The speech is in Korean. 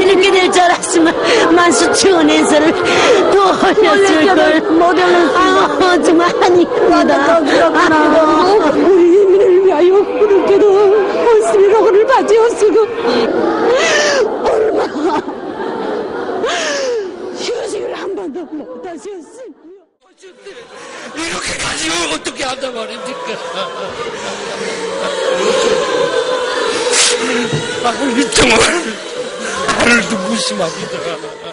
이렇게 될 줄 알았으면 만수치원에서를 더 올렸을 걸. 못 올렸습니다. 아, 정말 한입니다. 우리 예민을 위하여 그렇게도 모습이라고 를 바지었으고 얼마 휴식을 한 번도 못 하셨으고요. 이렇게 가지고 어떻게 한단 말입니까? 아, 정말 나를 눈부심합니다.